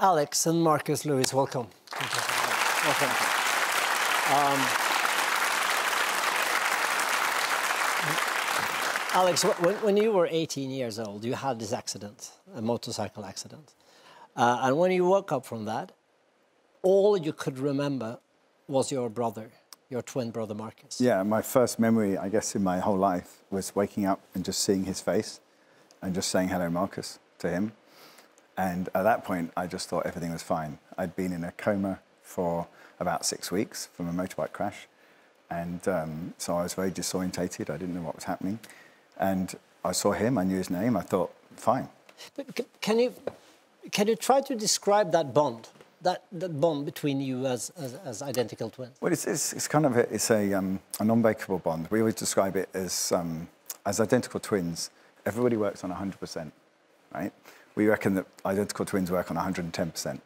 Alex and Marcus Lewis, welcome. Welcome. Um, Alex, when, when you were 18 years old, you had this accident, a motorcycle accident. Uh, and when you woke up from that, all you could remember was your brother, your twin brother Marcus. Yeah, my first memory, I guess, in my whole life was waking up and just seeing his face and just saying hello, Marcus, to him. And at that point, I just thought everything was fine. I'd been in a coma for about six weeks from a motorbike crash. And um, so I was very disorientated. I didn't know what was happening. And I saw him, I knew his name. I thought, fine. But can you, can you try to describe that bond? That, that bond between you as, as, as identical twins? Well, it's, it's, it's, kind of a, it's a, um, a non-breakable bond. We always describe it as, um, as identical twins. Everybody works on 100%, right? We reckon that identical twins work on 110%.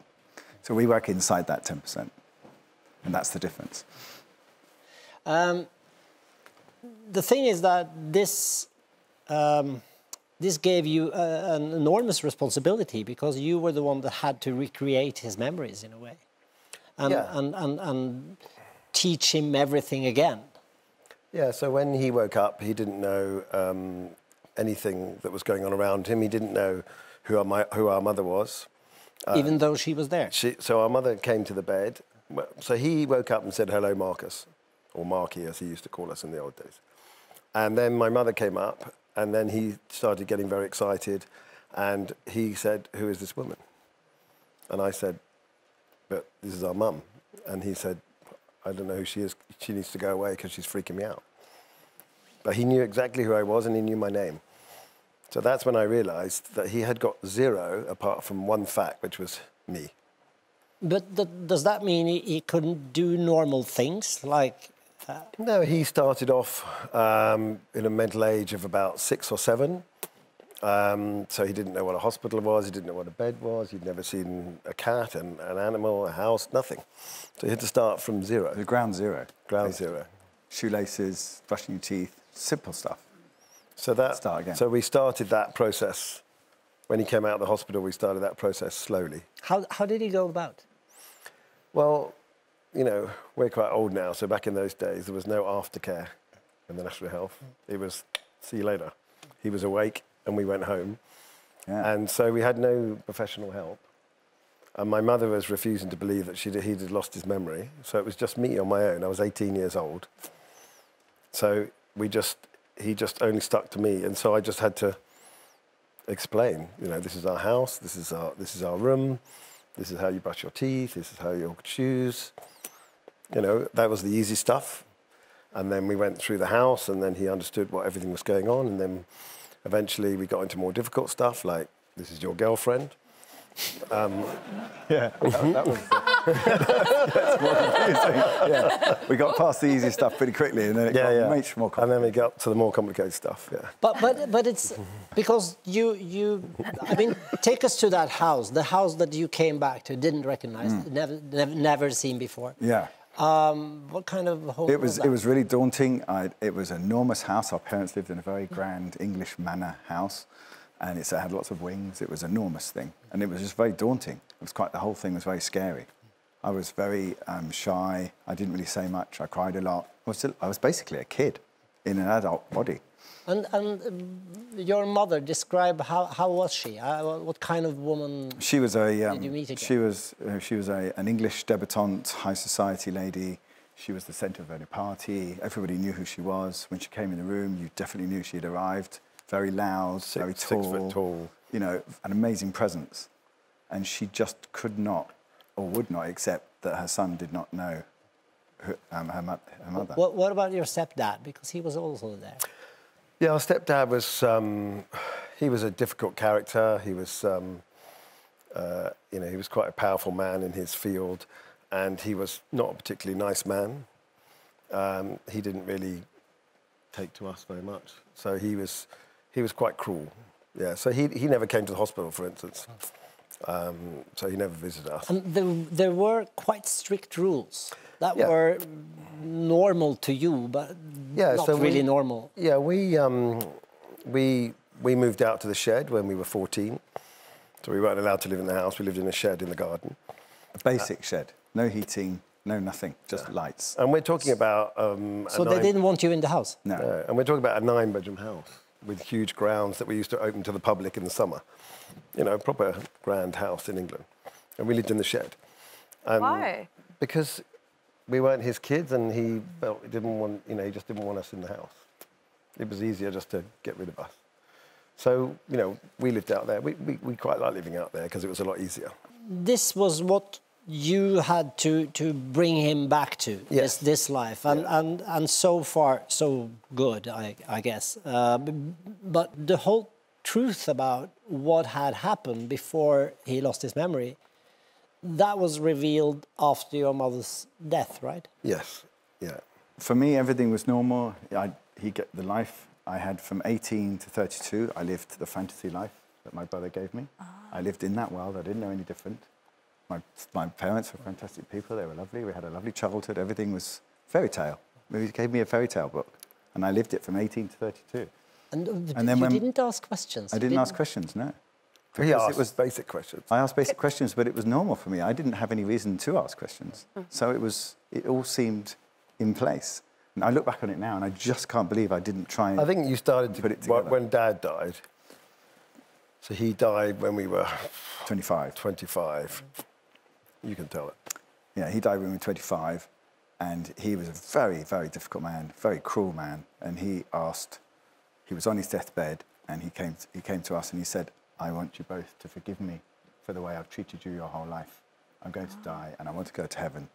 So we work inside that 10%, and that's the difference. Um, the thing is that this um, this gave you uh, an enormous responsibility because you were the one that had to recreate his memories in a way, and yeah. and, and, and teach him everything again. Yeah. So when he woke up, he didn't know um, anything that was going on around him. He didn't know who our, my, who our mother was. Uh, Even though she was there? She, so our mother came to the bed. So he woke up and said, hello, Marcus, or Marky, as he used to call us in the old days. And then my mother came up, and then he started getting very excited, and he said, who is this woman? And I said, but this is our mum. And he said, I don't know who she is. She needs to go away because she's freaking me out. But he knew exactly who I was, and he knew my name. So that's when I realized that he had got zero apart from one fact, which was me. But does that mean he, he, couldn't do normal things like? Uh... No, he started off um, in a mental age of about six or seven. Um, so he didn't know what a hospital was, he didn't know what a bed was, he'd never seen a cat, an, an animal, a house, nothing. So he had to start from zero. The ground zero. Ground basically. zero. Shoelaces, brushing your teeth, simple stuff. So that start again. So we started that process when he came out of the hospital. We started that process slowly. How how did he go about? Well, you know, we're quite old now, so back in those days there was no aftercare in the National Health. It was see you later. He was awake and we went home. Yeah. And so we had no professional help. And my mother was refusing to believe that she'd, he'd lost his memory. So it was just me on my own. I was 18 years old. So we just he just only stuck to me, and so I just had to explain. You know, this is our house. This is our this is our room. This is how you brush your teeth. This is how you choose. You know, that was the easy stuff. And then we went through the house, and then he understood what everything was going on. And then eventually we got into more difficult stuff, like this is your girlfriend. Um, yeah, that, that was, that's more confusing. Yeah. We got past the easy stuff pretty quickly, and then it yeah, got yeah. much more complicated. And then we got to the more complicated stuff. Yeah. But but but it's because you you I mean take us to that house, the house that you came back to, didn't recognize, mm. never, never never seen before. Yeah. Um, what kind of home it was? was it was really daunting. I, it was an enormous house. Our parents lived in a very grand English manor house and it had lots of wings. It was an enormous thing, and it was just very daunting. It was quite the whole thing was very scary. I was very um, shy. I didn't really say much. I cried a lot. I was, still, I was basically a kid in an adult body. And, and um, your mother, describe how, how was she? Uh, what kind of woman she was a, um, did you meet again? She was, uh, she was a, an English debutante, high society lady. She was the centre of any party. Everybody knew who she was. When she came in the room, you definitely knew she had arrived very loud, six, very tall, six foot tall. You know, an amazing presence. And she just could not or would not accept that her son did not know her, um, her, her, mother. What, what, about your stepdad? Because he was also there. Yeah, our stepdad was, um, he was a difficult character. He was, um, uh, you know, he was quite a powerful man in his field. And he was not a particularly nice man. Um, he didn't really take to us very much. So he was, he was quite cruel. Yeah, so he, he never came to the hospital, for instance. Um, so he never visited us. And there, there were quite strict rules that yeah. were normal to you, but yeah, not so really we, normal. Yeah, we, um, we, we moved out to the shed when we were 14. So we weren't allowed to live in the house. We lived in a shed in the garden. A basic shed, no heating, no nothing, just lights. And we're talking about. Um, a So they nine- didn't want you in the house. No. No, and we're talking about a nine bedroom house with huge grounds that we used to open to the public in the summer. You know, a proper grand house in England. And we lived in the shed. And Why? Because we weren't his kids and he felt he didn't want, you know, he just didn't want us in the house. It was easier just to get rid of us. So, you know, we lived out there. We, we, we quite like living out there because it was a lot easier. This was what you had to, to bring him back to this, Yes. this life, and, and and so far so good, I, I guess. Uh, but the whole truth about what had happened before he lost his memory, that was revealed after your mother's death, right? Yes, yeah. For me, everything was normal. I, he get the life I had from 18 to 32. I lived the fantasy life that my brother gave me. I lived in that world. I didn't know any different. My, my parents were fantastic people. They were lovely. We had a lovely childhood. Everything was fairy tale. He gave me a fairy tale book, and I lived it from 18 to 32. And, uh, And then you when- didn't ask questions. I you didn't ask questions, no. He Because asked it was basic questions. I asked basic questions, but it was normal for me. I didn't have any reason to ask questions. So it was, it all seemed in place. And I look back on it now and I just can't believe I didn't try and I think you started to Put it wh- together. when Dad died. So he died when we were 25. 25. You can tell it. Yeah, he died when we were 25. And he was a very, very difficult man, very cruel man. And he asked, he was on his deathbed and he came, he came to us and he said, I want you both to forgive me for the way I've treated you your whole life. I'm going to die and I want to go to heaven.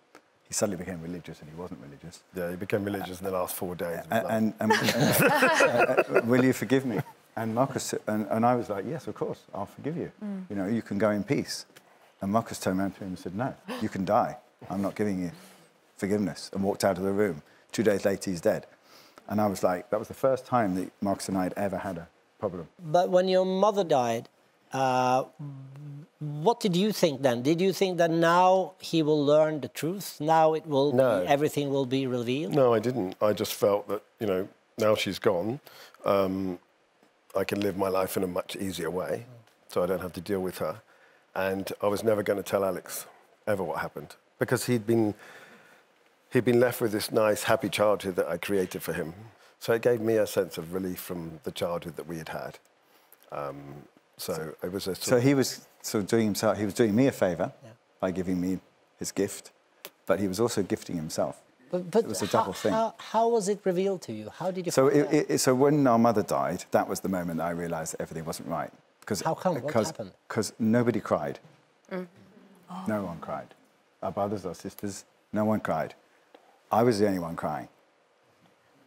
He suddenly became religious and he wasn't religious. Yeah, he became religious in the last four days. of his and, and, and, uh, will you forgive me? And Marcus and, and I was like, yes, of course, I'll forgive you. You know, you can go in peace. And Marcus turned around to him and said, no, you can die. I'm not giving you forgiveness. And walked out of the room. Two days later, he's dead. And I was like, that was the first time that Marcus and I had ever had a problem. But when your mother died, uh, what did you think then? Did you think that now he will learn the truth? Now it will No. be, everything will be revealed? No, I didn't. I just felt that, you know, now she's gone, um, I can live my life in a much easier way, so I don't have to deal with her. And I was never going to tell Alex ever what happened because he'd been, he'd been left with this nice, happy childhood that I created for him. So it gave me a sense of relief from the childhood that we had had. Um, so it was a So he was sort of doing himself, he was doing me a favor by giving me his gift, but he was also gifting himself. But, but It was a how, double thing. How, how was it revealed to you? How did you So, find it, out? it, so when our mother died, that was the moment that I realised everything wasn't right. Because How come? What because, happened? Because nobody cried. No one cried. Our brothers, our sisters, no one cried. I was the only one crying.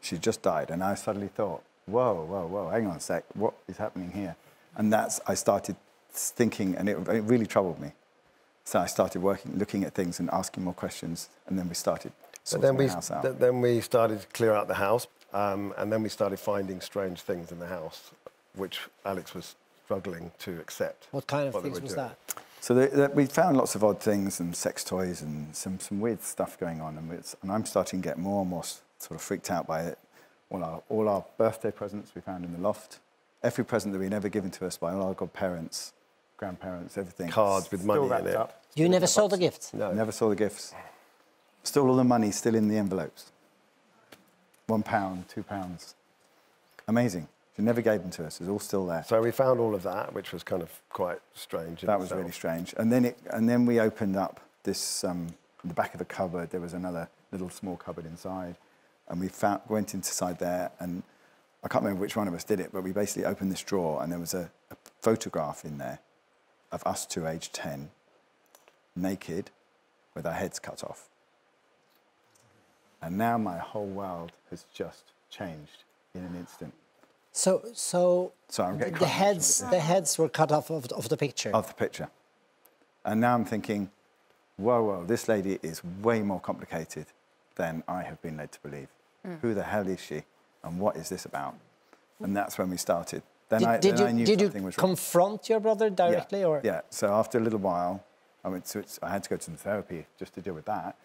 She just died, and I suddenly thought, "Whoa, whoa, whoa! Hang on a sec. What is happening here?" And that's I started thinking, and it, it really troubled me. So I started working, looking at things, and asking more questions, and then we started But sorting then we, the house out. th- then we started to clear out the house, um, and then we started finding strange things in the house, which Alex was struggling to accept. What kind of what things was doing. that? So the, the, we found lots of odd things and sex toys and some, some weird stuff going on. And, it's, and I'm starting to get more and more sort of freaked out by it. All our, all our birthday presents we found in the loft. Every present that we'd ever given to us by all our godparents, grandparents, everything. Cards with money in wrapped it. up. You never saw the gifts? No. Never saw the gifts. Still all the money still in the envelopes. One pound, two pounds. Amazing. She never gave them to us. It's all still there. So we found all of that, which was kind of quite strange. That was itself. really strange. And then, it, and then we opened up this, um, the back of a cupboard, there was another little small cupboard inside. And we found, went inside there, and I can't remember which one of us did it, but we basically opened this drawer, and there was a, a photograph in there of us two, age 10, naked, with our heads cut off. And now my whole world has just changed in an instant. So, so So I'm getting the heads, the heads were cut off of, of the picture. of the picture. And now I'm thinking, whoa, whoa, this lady is way more complicated than I have been led to believe. Hmm. Who the hell is she? And what is this about? And that's when we started. Then, did I, did then I you knew did something you confront your brother directly, yeah. or Yeah. So after a little while, I went to, I had to go to therapy just to deal with that,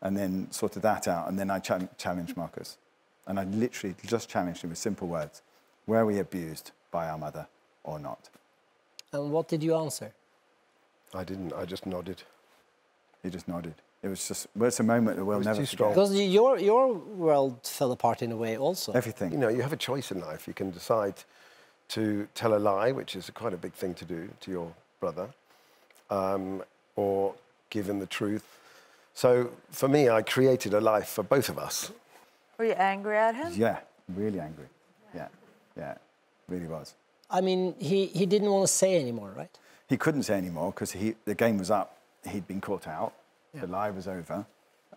and then sorted that out. And then I chal- challenged Marcus, and I literally just challenged him with simple words: Were we abused by our mother or not? and what did you answer? I didn't. I just nodded. He just nodded. It was just, well, it's a moment that we'll never too forget. Because your your world fell apart in a way also. Everything. You know, you have a choice in life. You can decide to tell a lie, which is quite a big thing to do to your brother, um, or give him the truth. So for me, I created a life for both of us. Were you angry at him? Yeah, really angry. Yeah, yeah, really was. I mean, he, he didn't want to say anymore, right? He couldn't say anymore because he, the game was up. He'd been caught out. The lie was over.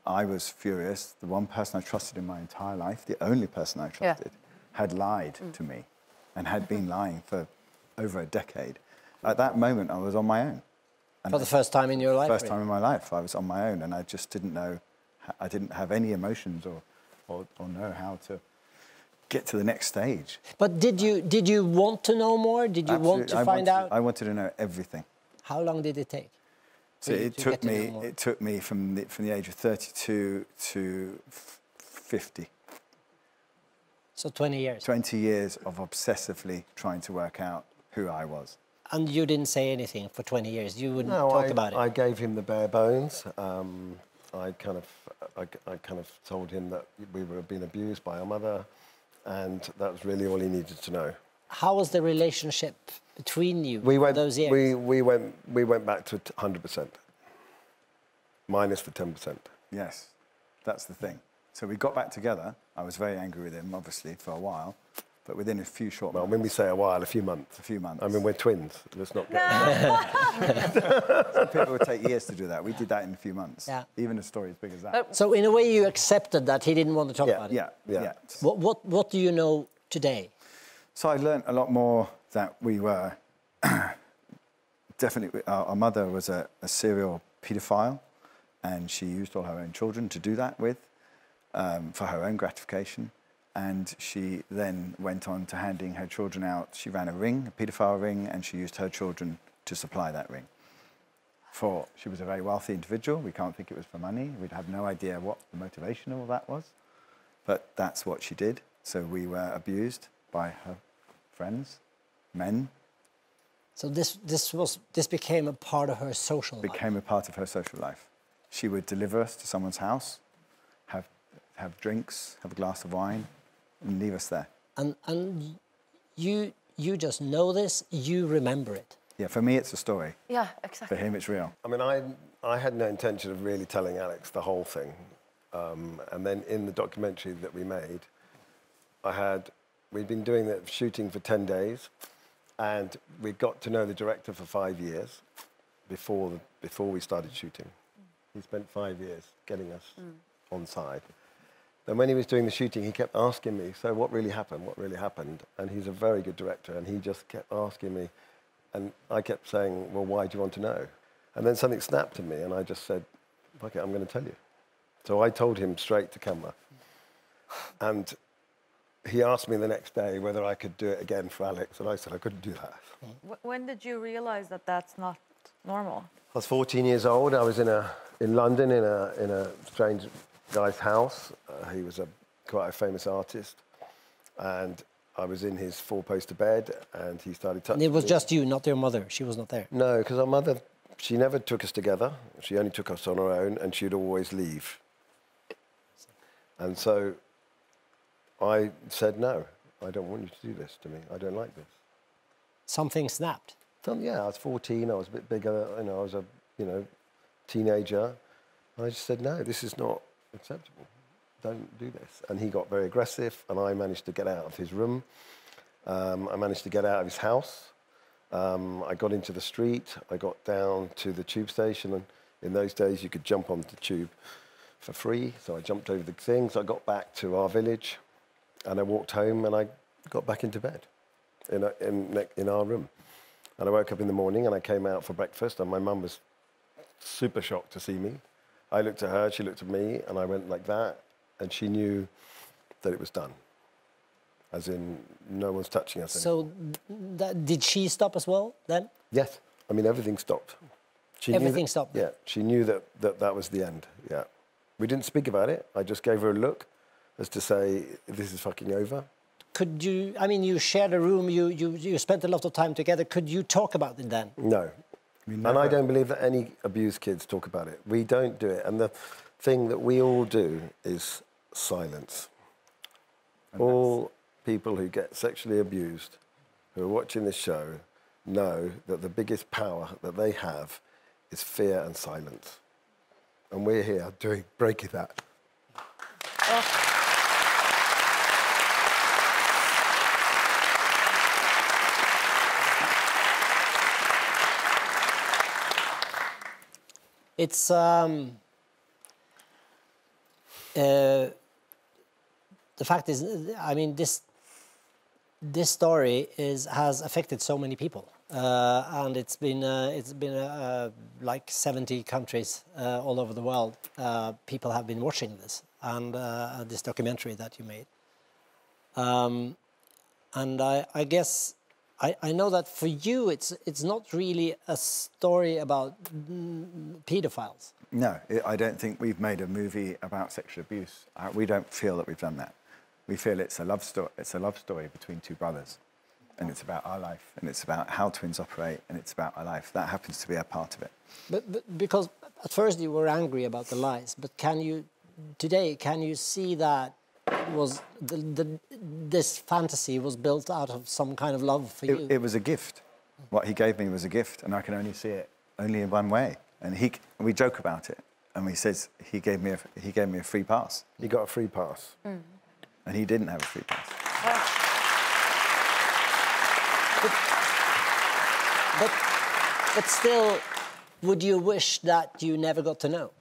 I was furious. The one person I trusted in my entire life, the only person I Yeah. trusted, had lied mm. to me and had been lying for over a decade. At that moment, I was on my own. And For the first time in your life. first really. time in my life, I was on my own, and I just didn't know. I didn't have any emotions or, or, or know how to get to the next stage. But did you did you want to know more? Did you want to I find wanted, out? I wanted to know everything. How long did it take? So it took to me. It took me from the, from the age of 32 to 50. So 20 years. 20 years of obsessively trying to work out who I was. And you didn't say anything for 20 years. You wouldn't No, talk I, about it. I gave him the bare bones. Um, I kind of, I, I kind of told him that we were being abused by our mother, and that was really all he needed to know. How was the relationship between you We went, those years? we, we went, we went back to 100%, minus the 10%. Yes, that's the thing. So we got back together. I was very angry with him, obviously, for a while, but within a few short Well, months, when we say a while, a few months. a few months. I mean, we're twins. Let's not get. Some people would take years to do that. We did that in a few months. Yeah. Even a story as big as that. So in a way, you accepted that he didn't want to talk Yeah, about it. yeah, Yeah. yeah. What, what, what do you know today? So I learned a lot more that we were definitely, our, our mother was a, a serial paedophile and she used all her own children to do that with um, for her own gratification. And she then went on to handing her children out. She ran a ring, a paedophile ring, and she used her children to supply that ring. For she was a very wealthy individual. We can't think it was for money. We'd have no idea what the motivation of all that was. But that's what she did. So we were abused by her friends, men, So this, this, was, this became a part of her social life. became a part of her social life. She would deliver us to someone's house, have, have drinks, have a glass of wine, and leave us there. And, and you, you just know this, you remember it. Yeah, for me, it's a story. Yeah, exactly. For him, it's real. I mean, I, I had no intention of really telling Alex the whole thing. Um, and then in the documentary that we made, I had, we'd been doing the shooting for 10 days, and we got to know the director for five years before, the, before we started shooting. He spent five years getting us on side. Then when he was doing the shooting, he kept asking me, so what really happened? What really happened? And he's a very good director, and he just kept asking me, and I kept saying, well, why do you want to know? And then something snapped in me, and I just said, fuck it, I'm going to tell you. So I told him straight to camera. And he asked me the next day whether I could do it again for Alex, and I said I couldn't do that. When did you realize that that's not normal? I was 14 years old. I was in, a, in London in a, in a strange guy's house. Uh, he was a, quite a famous artist. And I was in his four poster bed, and he started And touching it was me. just you, not your mother. She was not there. No, because our mother, she never took us together. She only took us on her own, and she'd always leave. And so I said, no, I don't want you to do this to me. I don't like this. Something snapped. Yeah, I was 14. I was a bit bigger. You know, I was a you know teenager. And I just said, no, this is not acceptable. Don't do this. And he got very aggressive, and I managed to get out of his room. Um, I managed to get out of his house. Um, I got into the street. I got down to the tube station, and in those days you could jump on the tube for free. So I jumped over the things. I got back to our village, and I walked home, and I got back into bed in, a, in, in our room. And I woke up in the morning, and I came out for breakfast, and my mum was super shocked to see me. I looked at her, she looked at me, and I went like that, and she knew that it was done. As in, no one's touching us. So that, did she stop as well then? Yes. I mean, everything stopped. She Everything that- stopped? Yeah. She knew that, that that was the end. Yeah. We didn't speak about it. I just gave her a look as to say, this is fucking over. Could you, I mean, you shared a room, you, you, you spent a lot of time together. Could you talk about it then? No. And I don't believe that any abused kids talk about it. We don't do it. And the thing that we all do is silence. All people who get sexually abused, who are watching this show, know that the biggest power that they have is fear and silence. And we're here doing breaking that. Oh. It's um, uh, the fact is, I mean, this this story is has affected so many people, uh, and it's been uh, it's been uh, like seventy countries uh, all over the world. Uh, people have been watching this and uh, this documentary that you made. Um, and I, I guess I, I know that for you it's it's not really a story about pedophiles. No, I I don't think we've made a movie about sexual abuse. Uh, we don't feel that we've done that. We feel it's a love story. It's a love story between two brothers, and it's about our life, and it's about how twins operate, and it's about our life. That happens to be a part of it. But, but because at first you were angry about the lies, but can you today can you see that it was the, the this fantasy was built out of some kind of love for you? It, it was a gift. What he gave me was a gift, and I can only see it only in one way. And he, we joke about it, and he says he gave me a, he gave me a free pass, You got a free pass. Mm. and he didn't have a free pass. but but still, would you wish that you never got to know?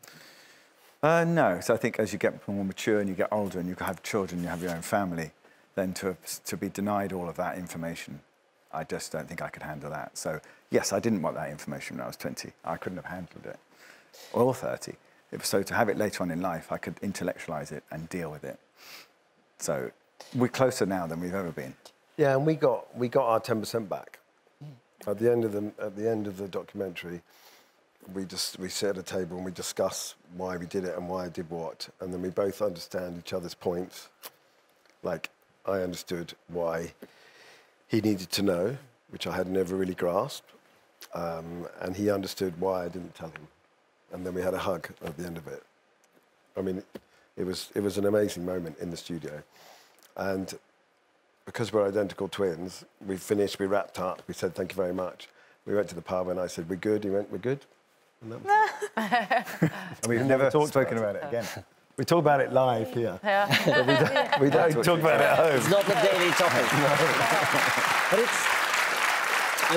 Uh, no. So I think as you get more mature and you get older and you have children, you have your own family, then to, to be denied all of that information, I just don't think I could handle that. So yes, I didn't want that information when I was 20. I couldn't have handled it. Or 30. If, so to have it later on in life, I could intellectualize it and deal with it. So we're closer now than we've ever been. Yeah, and we got we got our ten percent back. At the end of the at the end of the documentary, we just we sit at a table and we discuss why we did it and why I did what, and then we both understand each other's points. Like I understood why he needed to know, which I had never really grasped, um, and he understood why I didn't tell him, and then we had a hug at the end of it. I mean, it was it was an amazing moment in the studio, and because we're identical twins, we finished, we wrapped up, we said thank you very much. We went to the pub and I said, we're good. He went, we're good. And that was. And we've never spoken about it again. we talk about it live here. Yeah. But we don't, we don't talk about it at home. It's not a daily topic. but it's, I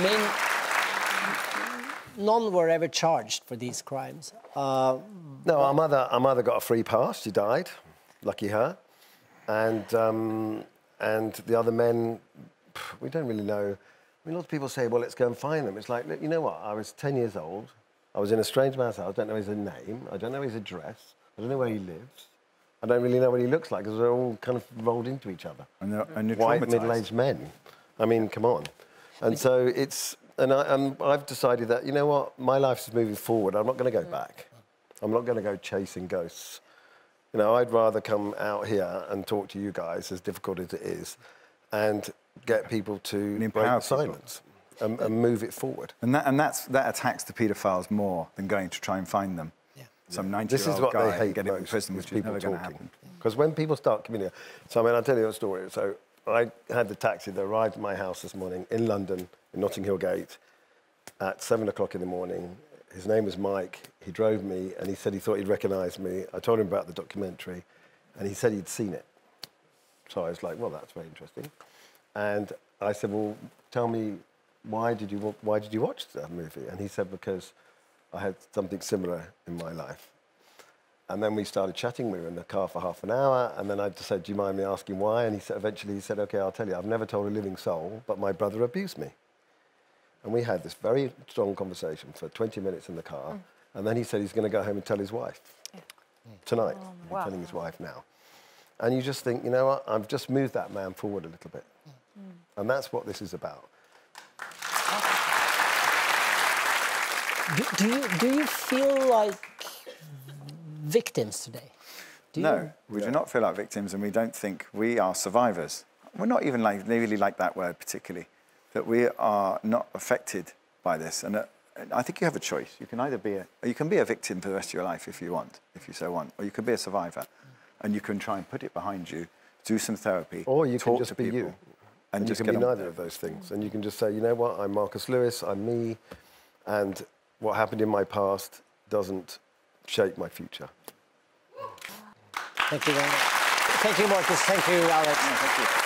mean, none were ever charged for these crimes. Uh, No, our mother, our mother got a free pass. She died, lucky her. And, um, and the other men, we don't really know. I mean, lots of people say, well, let's go and find them. It's like, you know what? I was 10 years old. I was in a strange man's house. I don't know his name. I don't know his address. I don't know where he lives. I don't really know what he looks like because they're all kind of rolled into each other. And they're, and you're white middle-aged men. I mean, come on. And so it's, and, I, and I've decided that you know what, my life is moving forward. I'm not going to go mm. back. I'm not going to go chasing ghosts. You know, I'd rather come out here and talk to you guys, as difficult as it is, and get people to empower break people. silence and, and move it forward. And, that, and that's, that attacks the paedophiles more than going to try and find them. Yeah. Some 90 This year is old what guy they hate and get him most, in prison, is which is people never talking. Because when people start communicating, so I mean, I'll tell you a story. So I had the taxi that arrived at my house this morning in London, in Notting Hill Gate, at seven o'clock in the morning. His name was Mike. He drove me and he said he thought he'd recognise me. I told him about the documentary and he said he'd seen it. So I was like, well, that's very interesting. And I said, well, tell me, why did you, why did you watch that movie? And he said, because I had something similar in my life. And then we started chatting. We were in the car for half an hour. And then I just said, Do you mind me asking why? And he said, eventually he said, OK, I'll tell you. I've never told a living soul, but my brother abused me. And we had this very strong conversation for 20 minutes in the car. Mm. And then he said he's going to go home and tell his wife tonight. Oh, he's wow. telling his wife now. And you just think, you know what? I've just moved that man forward a little bit. Mm. And that's what this is about. Do, do, you, do you feel like victims today? Do you? No, we do not feel like victims, and we don't think we are survivors. We're not even like they really like that word particularly. That we are not affected by this, and uh, that I think you have a choice. You can either be a, you can be a victim for the rest of your life if you want, if you so want, or you can be a survivor, and you can try and put it behind you, do some therapy, Or you talk can just to be people, you. and, And, just you get can be neither it. of those things. And you can just say, you know what, I'm Marcus Lewis, I'm me, and what happened in my past doesn't shape my future. Thank you very much. Thank you, Marcus. Thank you, Alex. Thank you.